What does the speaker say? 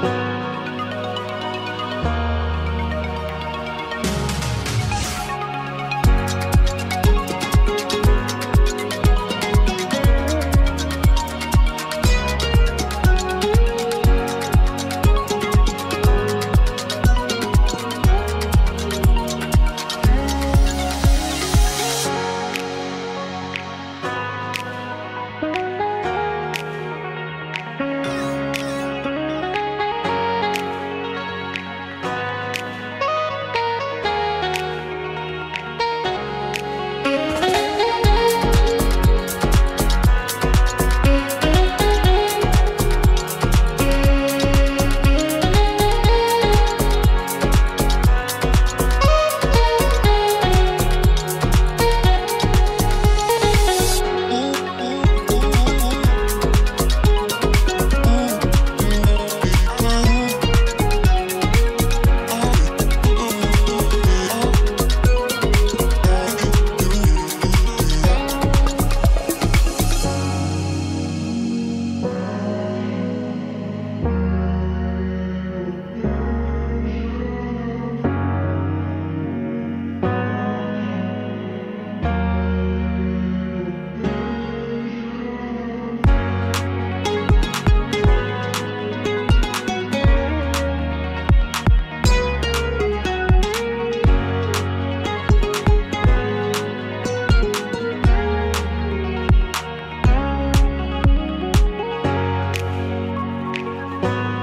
Bye. Bye.